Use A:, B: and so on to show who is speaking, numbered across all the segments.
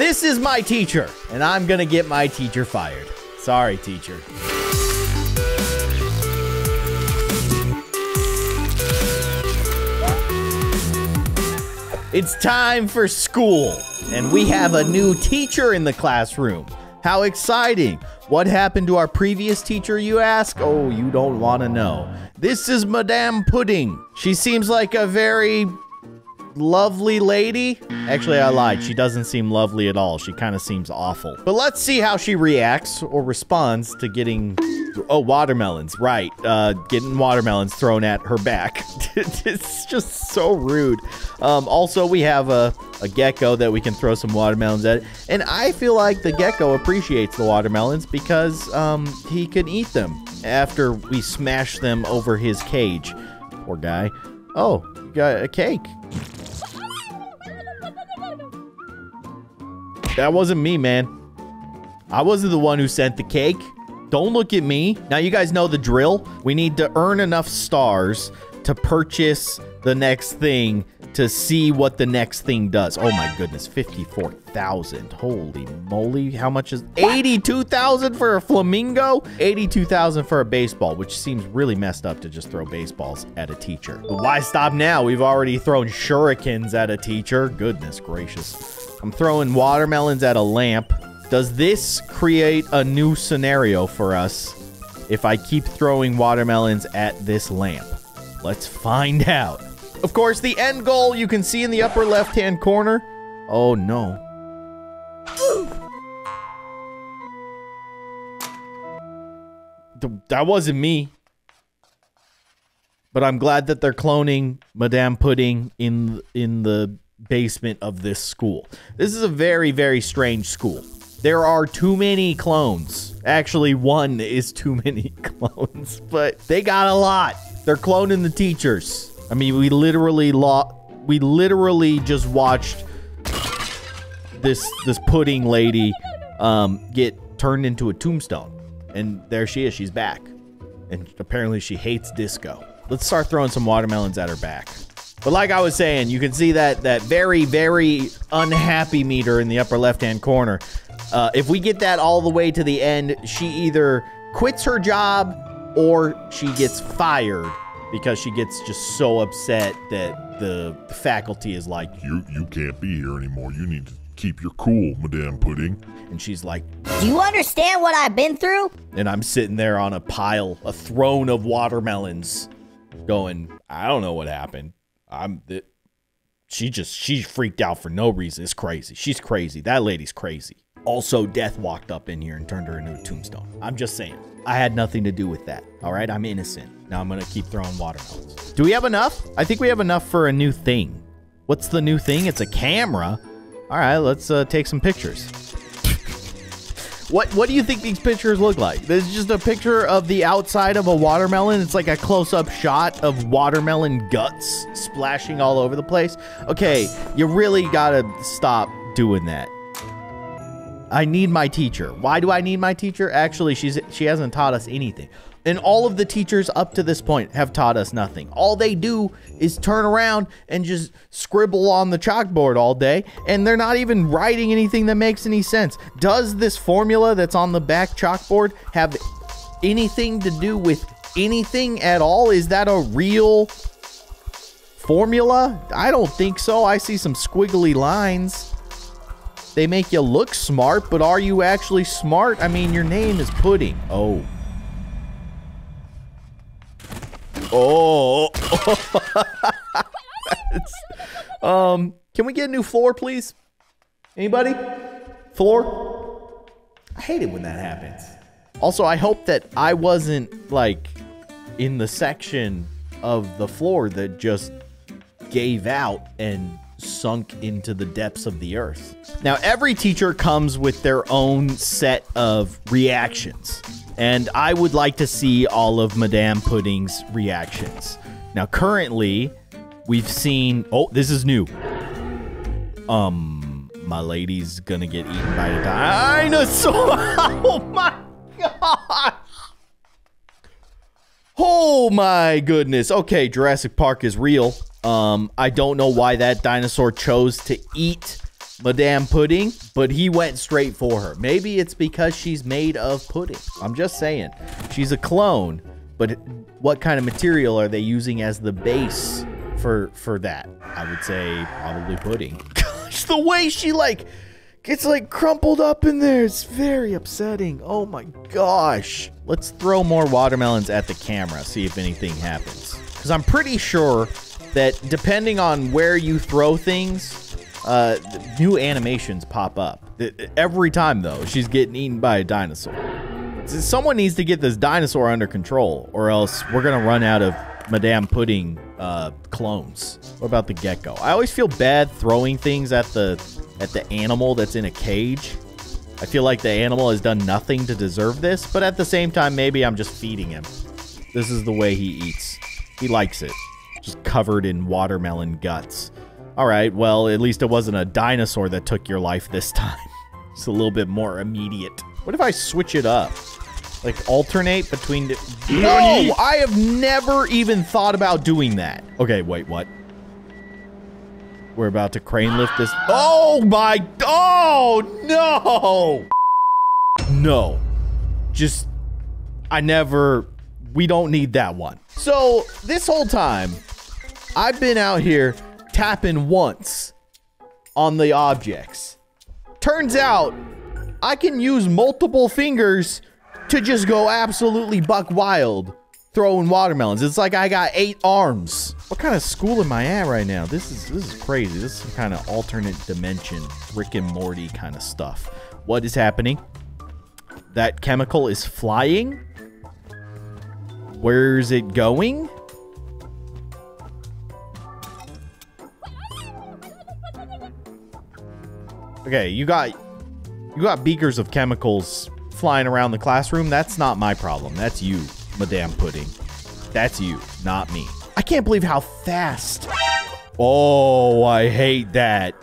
A: This is my teacher, and I'm gonna get my teacher fired. Sorry, teacher. It's time for school, and we have a new teacher in the classroom. How exciting! What happened to our previous teacher, you ask? Oh, you don't want to know. This is Madame Pudding. She seems like a very lovely lady. Actually, I lied. She doesn't seem lovely at all. She kind of seems awful. But let's see how she reacts or responds to getting Oh, watermelons, right. Uh, getting watermelons thrown at her back. it's just so rude. Um, also, we have a, a gecko that we can throw some watermelons at. And I feel like the gecko appreciates the watermelons because um, he can eat them after we smash them over his cage. Poor guy. Oh, you got a cake. That wasn't me, man. I wasn't the one who sent the cake. Don't look at me. Now you guys know the drill. We need to earn enough stars to purchase the next thing to see what the next thing does. Oh my goodness, 54,000. Holy moly. How much is 82,000 for a flamingo? 82,000 for a baseball, which seems really messed up to just throw baseballs at a teacher. But why stop now? We've already thrown shurikens at a teacher. Goodness gracious. I'm throwing watermelons at a lamp. Does this create a new scenario for us if I keep throwing watermelons at this lamp? Let's find out. Of course, the end goal you can see in the upper left-hand corner. Oh, no. That wasn't me. But I'm glad that they're cloning Madame Pudding in in the basement of this school. This is a very, very strange school. There are too many clones. Actually, one is too many clones, but they got a lot. They're cloning the teachers. I mean, we literally lo we literally just watched this this pudding lady um, get turned into a tombstone. And there she is. She's back. And apparently she hates disco. Let's start throwing some watermelons at her back. But like I was saying, you can see that that very, very unhappy meter in the upper left-hand corner. Uh, if we get that all the way to the end, she either quits her job or she gets fired because she gets just so upset that the faculty is like,
B: You you can't be here anymore. You need to keep your cool, Madame Pudding.
A: and she's like,
C: Do you understand what I've been through?
A: and I'm sitting there on a pile, a throne of watermelons, going, I don't know what happened. I'm. Th- she just she freaked out for no reason. It's crazy. She's crazy. That lady's crazy. Also, death walked up in here and turned her into a tombstone. I'm just saying. I had nothing to do with that. All right, I'm innocent. Now I'm gonna keep throwing watermelons. Do we have enough? I think we have enough for a new thing. What's the new thing? It's a camera. All right, let's uh, take some pictures. What what do you think these pictures look like? This is just a picture of the outside of a watermelon. It's like a close-up shot of watermelon guts splashing all over the place. Okay, you really gotta stop doing that. I need my teacher. Why do I need my teacher? Actually, she's she hasn't taught us anything. And all of the teachers up to this point have taught us nothing. All they do is turn around and just scribble on the chalkboard all day, and they're not even writing anything that makes any sense. Does this formula that's on the back chalkboard have anything to do with anything at all? Is that a real formula? I don't think so. I see some squiggly lines. They make you look smart, but are you actually smart? I mean, your name is Pudding. Oh. Oh. Um, can we get a new floor, please? Anybody? Floor? I hate it when that happens. Also, I hope that I wasn't like in the section of the floor that just gave out and sunk into the depths of the earth. Now, every teacher comes with their own set of reactions, and I would like to see all of Madame Pudding's reactions. Now, currently, we've seen. Oh, this is new. Um, my lady's gonna get eaten by a dinosaur. Oh my gosh. Oh my goodness. Okay, Jurassic Park is real. Um, I don't know why that dinosaur chose to eat Madame Pudding, but he went straight for her. Maybe it's because she's made of pudding. I'm just saying. She's a clone, but what kind of material are they using as the base for for that? I would say probably pudding. Gosh, the way she like gets like crumpled up in there, it's very upsetting. Oh my gosh. Let's throw more watermelons at the camera, see if anything happens. Because I'm pretty sure that depending on where you throw things, uh, new animations pop up. Every time, though, she's getting eaten by a dinosaur. Someone needs to get this dinosaur under control, or else we're going to run out of Madame Pudding uh, clones. What about the gecko? I always feel bad throwing things at the at the animal that's in a cage. I feel like the animal has done nothing to deserve this, but at the same time, maybe I'm just feeding him. This is the way he eats. He likes it. Just covered in watermelon guts. All right, well, at least it wasn't a dinosaur that took your life this time. It's a little bit more immediate. What if I switch it up? Like alternate between the- No! I have never even thought about doing that. Okay, wait, what? We're about to crane lift this. Oh my, oh no! No. Just, I never, we don't need that one. So this whole time, I've been out here tapping once on the objects. Turns out I can use multiple fingers to just go absolutely buck wild throwing watermelons. It's like I got eight arms. What kind of school am I at right now? This is this is crazy. This is some kind of alternate dimension, Rick and Morty kind of stuff. What is happening? That chemical is flying. Where's it going? Okay, you got you got beakers of chemicals flying around the classroom. That's not my problem. That's you, Madame Pudding. That's you, not me. I can't believe how fast. Oh, I hate that.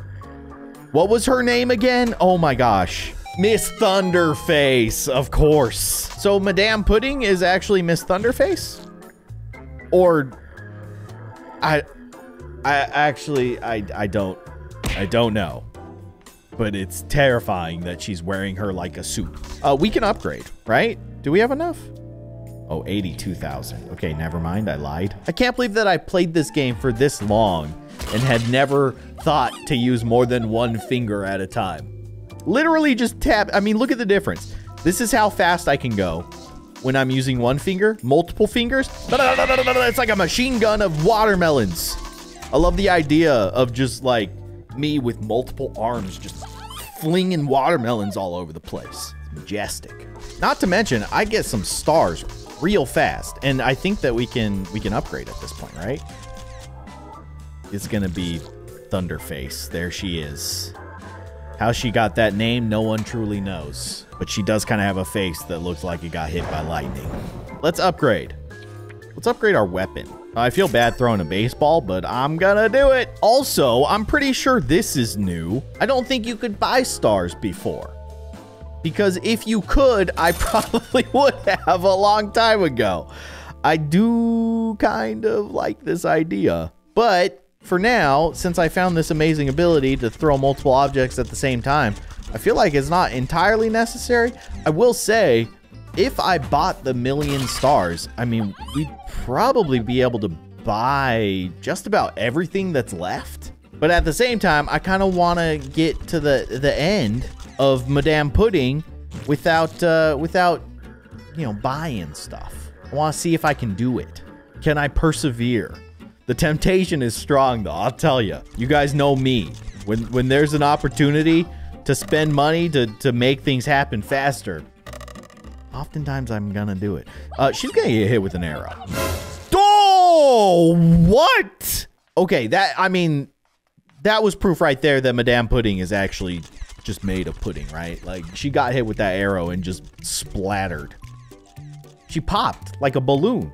A: What was her name again? Oh my gosh. Miss Thunderface, of course. So Madame Pudding is actually Miss Thunderface? Or I I actually I I don't I don't know but it's terrifying that she's wearing her like a suit. Uh, we can upgrade, right? Do we have enough? Oh, 82,000. Okay, never mind. I lied. I can't believe that I played this game for this long and had never thought to use more than one finger at a time. Literally just tap. I mean, look at the difference. This is how fast I can go when I'm using one finger, multiple fingers. It's like a machine gun of watermelons. I love the idea of just like me with multiple arms just flinging watermelons all over the place. It's Majestic. Not to mention, I get some stars real fast, and I think that we can we can upgrade at this point, right? It's gonna be Thunderface. There she is. How she got that name, no one truly knows. But she does kind of have a face that looks like it got hit by lightning. Let's upgrade. Let's upgrade our weapon. I feel bad throwing a baseball, but I'm gonna do it. Also, I'm pretty sure this is new. I don't think you could buy stars before. Because if you could, I probably would have a long time ago. I do kind of like this idea. But for now, since I found this amazing ability to throw multiple objects at the same time, I feel like it's not entirely necessary. I will say, if I bought the million stars, I mean, we'd probably be able to buy just about everything that's left. But at the same time, I kind of want to get to the the end of Madame Pudding without uh, without you know buying stuff. I want to see if I can do it. Can I persevere? The temptation is strong, though. I'll tell you. You guys know me. When when there's an opportunity to spend money to to make things happen faster, oftentimes I'm gonna do it. Uh, she's gonna get hit with an arrow. Oh, what? Okay, that I mean, that was proof right there that Madame Pudding is actually just made of pudding, right? Like she got hit with that arrow and just splattered. She popped like a balloon.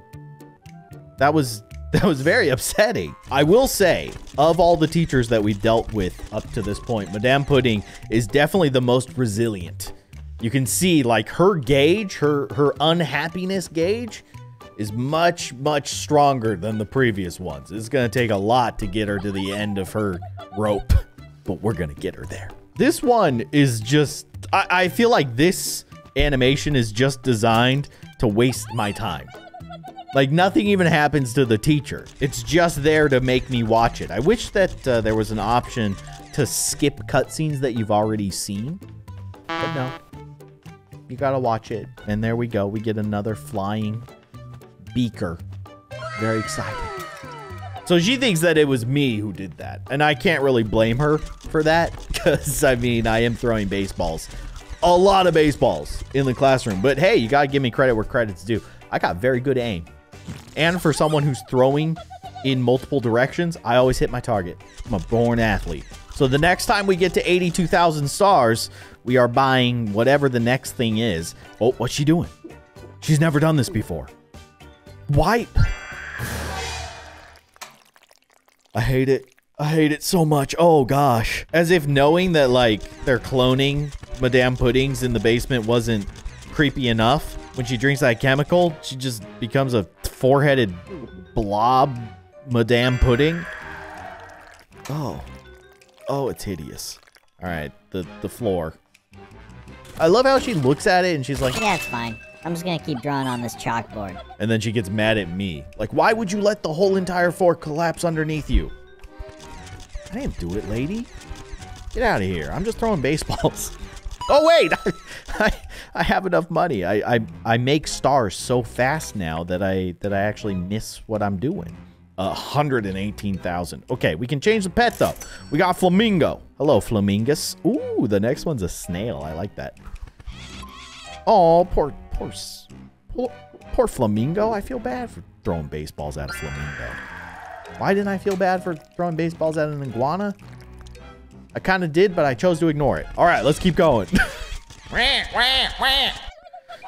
A: That was that was very upsetting. I will say, of all the teachers that we've dealt with up to this point, Madame Pudding is definitely the most resilient. You can see like her gauge, her her unhappiness gauge is much much stronger than the previous ones. It's going to take a lot to get her to the end of her rope. but we're gonna get her there. This one is just, I, I feel like this animation is just designed to waste my time. Like nothing even happens to the teacher. It's just there to make me watch it. I wish that uh, there was an option to skip cutscenes that you've already seen, but no. You gotta watch it. And there we go. We get another flying beaker. Very excited. So she thinks that it was me who did that. And I can't really blame her for that. Because, I mean, I am throwing baseballs. A lot of baseballs in the classroom. But hey, you gotta give me credit where credit's due. I got very good aim. And for someone who's throwing in multiple directions, I always hit my target. I'm a born athlete. So the next time we get to 82,000 stars, we are buying whatever the next thing is. Oh, what's she doing? She's never done this before. Wipe. I hate it. I hate it so much. Oh gosh. As if knowing that like they're cloning Madame Puddings in the basement wasn't creepy enough. When she drinks that chemical, she just becomes a four-headed blob Madame Pudding. Oh. Oh, it's hideous. All right, the the floor. I love how she looks at it and she's like,
C: Yeah, it's fine. I'm just gonna keep drawing on this chalkboard.
A: and then she gets mad at me. Like, why would you let the whole entire floor collapse underneath you? I didn't do it, lady. Get out of here. I'm just throwing baseballs. Oh wait, I, I have enough money. I, I I make stars so fast now that I that I actually miss what I'm doing. A hundred and eighteen thousand. Okay, we can change the pet though. We got flamingo. Hello, flamingus. Ooh, the next one's a snail. I like that. Oh, poor poor poor, poor flamingo. I feel bad for throwing baseballs at a flamingo. Why didn't I feel bad for throwing baseballs at an iguana? I kind of did, but I chose to ignore it. All right, let's keep going.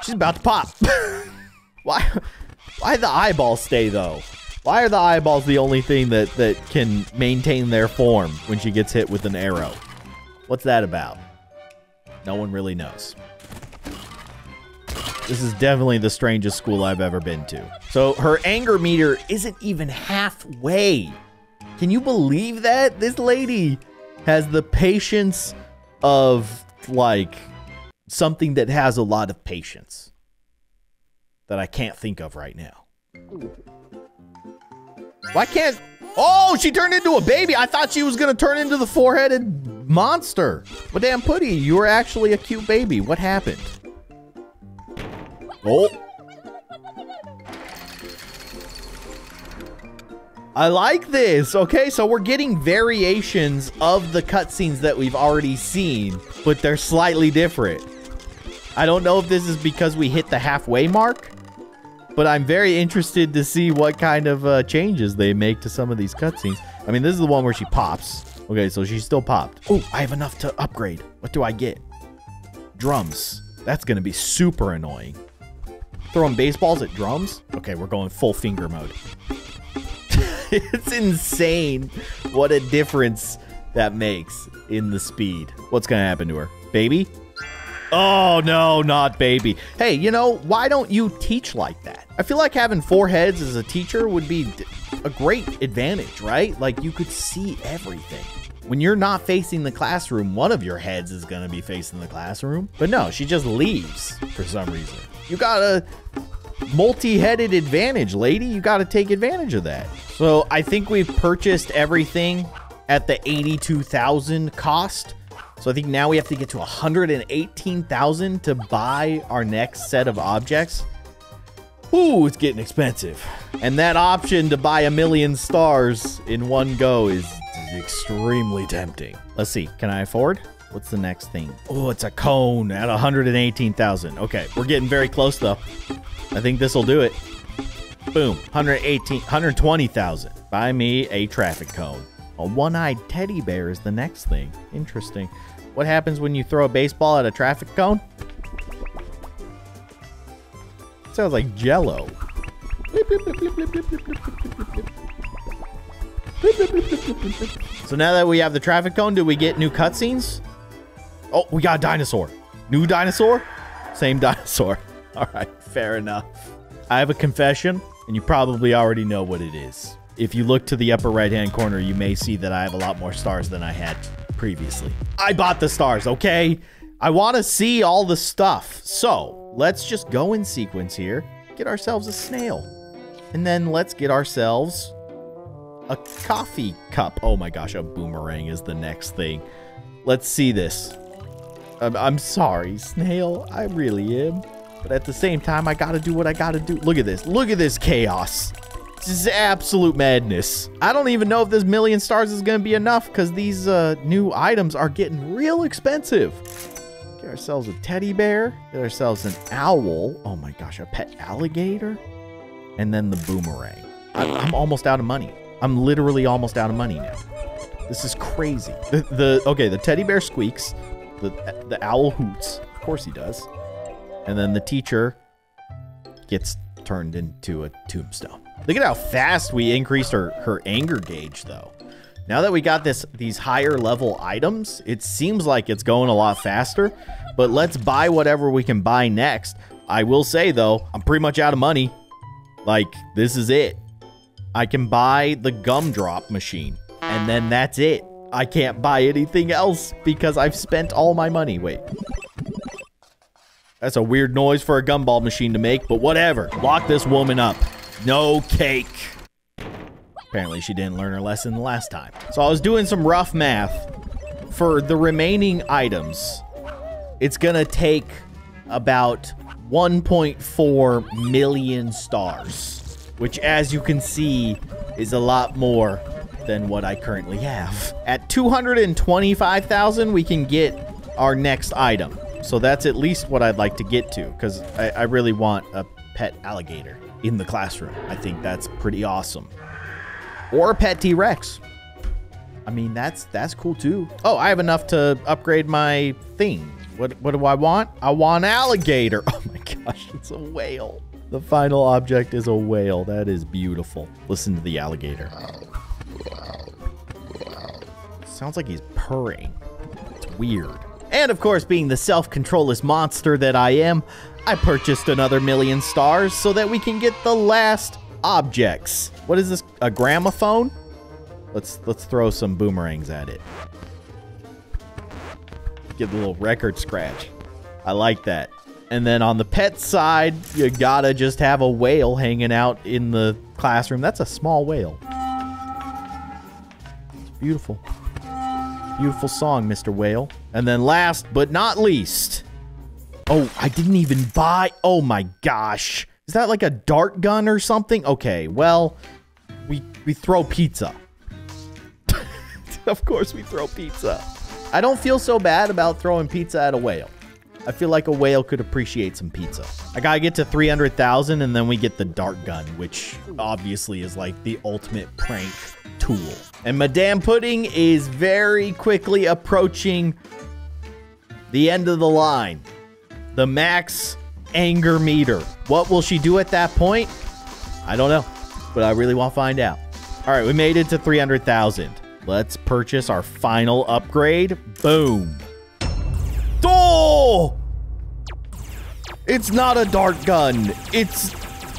A: She's about to pop. why? Why the eyeball stay though? Why are the eyeballs the only thing that that can maintain their form when she gets hit with an arrow? What's that about? No one really knows. This is definitely the strangest school I've ever been to. So her anger meter isn't even halfway. Can you believe that? This lady has the patience of like something that has a lot of patience that I can't think of right now. Why can't Oh, she turned into a baby. I thought she was going to turn into the four-headed monster. But damn, Putty, you were actually a cute baby. What happened? Oh. I like this. Okay, so we're getting variations of the cutscenes that we've already seen, but they're slightly different. I don't know if this is because we hit the halfway mark, but I'm very interested to see what kind of uh, changes they make to some of these cutscenes. I mean, this is the one where she pops. Okay, so she still popped. Oh, I have enough to upgrade. What do I get? Drums. That's going to be super annoying. Throwing baseballs at drums? Okay, we're going full finger mode. it's insane what a difference that makes in the speed. What's going to happen to her? Baby? Oh, no, not baby. Hey, you know, why don't you teach like that? I feel like having four heads as a teacher would be a great advantage, right? Like you could see everything. When you're not facing the classroom, one of your heads is going to be facing the classroom. But no, she just leaves for some reason. You got a multi-headed advantage, lady. You got to take advantage of that. So I think we've purchased everything at the 82,000 cost. So I think now we have to get to 118,000 to buy our next set of objects. Ooh, it's getting expensive. And that option to buy a million stars in one go is extremely tempting. Let's see. Can I afford? What's the next thing? Oh, it's a cone at 118,000. Okay, we're getting very close though. I think this will do it. Boom, 118, 120,000. Buy me a traffic cone. A one-eyed teddy bear is the next thing. Interesting. What happens when you throw a baseball at a traffic cone? Sounds like jello. So now that we have the traffic cone, do we get new cutscenes? Oh, we got a dinosaur. New dinosaur? Same dinosaur. All right, fair enough. I have a confession, and you probably already know what it is. If you look to the upper right-hand corner, you may see that I have a lot more stars than I had previously. I bought the stars, okay? I want to see all the stuff. So let's just go in sequence here. Get ourselves a snail. And then let's get ourselves a coffee cup. Oh my gosh, a boomerang is the next thing. Let's see this. I'm, I'm sorry, snail. I really am. But at the same time, I gotta do what I gotta do. Look at this. Look at this chaos. This is absolute madness. I don't even know if this million stars is gonna be enough because these uh, new items are getting real expensive. Get ourselves a teddy bear. Get ourselves an owl. Oh my gosh, a pet alligator. And then the boomerang. I'm, I'm almost out of money. I'm literally almost out of money now. This is crazy. The, the okay, the teddy bear squeaks. The the owl hoots. Of course he does. And then the teacher gets turned into a tombstone. Look at how fast we increased her, her anger gauge, though. Now that we got this these higher level items, it seems like it's going a lot faster. But let's buy whatever we can buy next. I will say, though, I'm pretty much out of money. Like, this is it. I can buy the gumdrop machine, and then that's it. I can't buy anything else because I've spent all my money. Wait. That's a weird noise for a gumball machine to make, but whatever. Lock this woman up. No cake. Apparently she didn't learn her lesson last time. So I was doing some rough math. For the remaining items, it's gonna take about 1.4 million stars, which as you can see is a lot more than what I currently have. At 225,000, we can get our next item. So that's at least what I'd like to get to because I, I really want a pet alligator in the classroom. I think that's pretty awesome. Or a pet T-Rex. I mean, that's that's cool too. Oh, I have enough to upgrade my thing. What what do I want? I want alligator. Oh my gosh, it's a whale. The final object is a whale. That is beautiful. Listen to the alligator. Sounds like he's purring. It's weird. And of course, being the self-controlless monster that I am, I purchased another million stars so that we can get the last objects. What is this? A gramophone? Let's let's throw some boomerangs at it. Get a little record scratch. I like that. And then on the pet side, you gotta just have a whale hanging out in the classroom. That's a small whale. It's beautiful. Beautiful song, Mr. Whale. And then last but not least. Oh, I didn't even buy. Oh my gosh. Is that like a dart gun or something? Okay, well, we we throw pizza. of course we throw pizza. I don't feel so bad about throwing pizza at a whale. I feel like a whale could appreciate some pizza. I gotta get to 300,000 and then we get the dart gun, which obviously is like the ultimate prank tool. And Madame Pudding is very quickly approaching the end of the line. The max anger meter. What will she do at that point? I don't know, but I really want to find out. All right, we made it to 300,000. Let's purchase our final upgrade. Boom. Oh! It's not a dart gun. It's,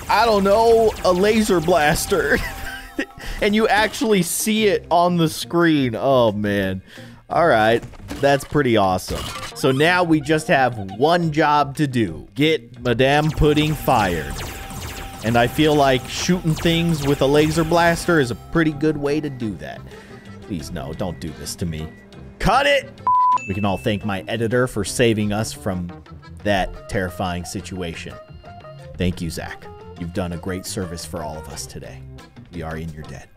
A: I don't know, a laser blaster. and you actually see it on the screen. Oh, man. All right. That's pretty awesome. So now we just have one job to do. Get Madame Pudding fired. And I feel like shooting things with a laser blaster is a pretty good way to do that. Please, no, don't do this to me. Cut it! We can all thank my editor for saving us from that terrifying situation. Thank you, Zach. You've done a great service for all of us today. We are in your debt.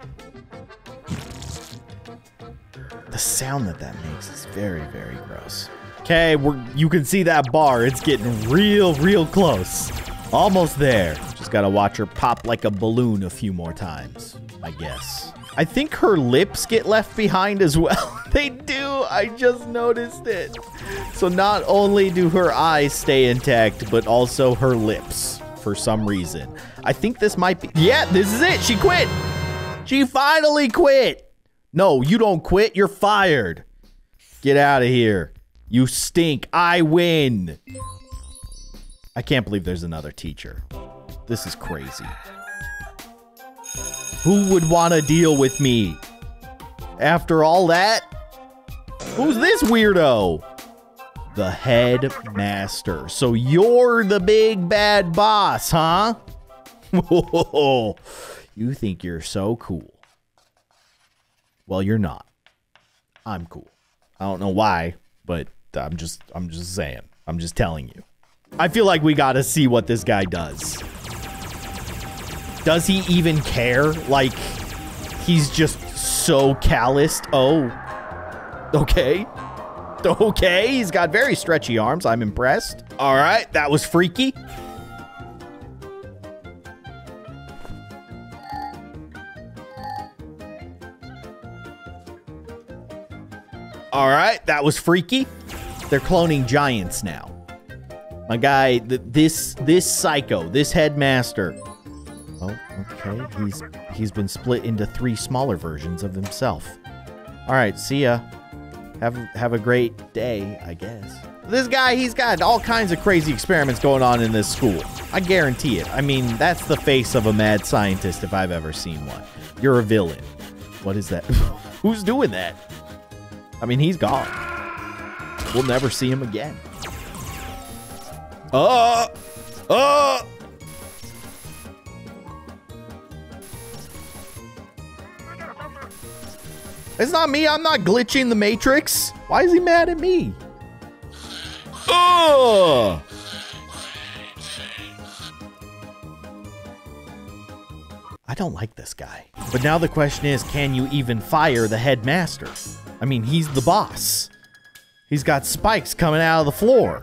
A: The sound that that makes is very, very gross. Okay, we're you can see that bar. It's getting real, real close. Almost there. Just gotta watch her pop like a balloon a few more times, I guess. I think her lips get left behind as well. they do. I just noticed it. So not only do her eyes stay intact, but also her lips for some reason. I think this might be. Yeah, this is it. She quit. She finally quit. No, you don't quit. You're fired. Get out of here. You stink. I win. I can't believe there's another teacher. This is crazy. Who would want to deal with me? After all that? Who's this weirdo? The headmaster. So you're the big bad boss, huh? you think you're so cool. Well, you're not. I'm cool. I don't know why, but I'm just I'm just saying. I'm just telling you. I feel like we got to see what this guy does. Does he even care? Like he's just so calloused. Oh. Okay. Okay, he's got very stretchy arms. I'm impressed. All right, that was freaky. All right, that was freaky. They're cloning giants now. My guy, th this this psycho, this headmaster. Oh, okay. He's he's been split into three smaller versions of himself. All right, see ya. Have have a great day, I guess. This guy, he's got all kinds of crazy experiments going on in this school. I guarantee it. I mean, that's the face of a mad scientist if I've ever seen one. You're a villain. What is that? Who's doing that? I mean, he's gone. We'll never see him again. Uh, uh. It's not me. I'm not glitching the Matrix. Why is he mad at me? Ugh. I don't like this guy. But now the question is, can you even fire the headmaster? I mean, he's the boss. He's got spikes coming out of the floor.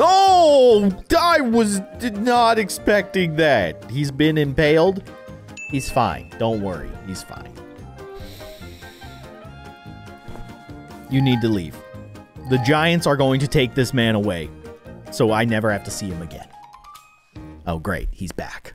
A: Oh, I was not expecting that. He's been impaled. He's fine. Don't worry. He's fine. You need to leave. The Giants are going to take this man away, so I never have to see him again. Oh, great. He's back.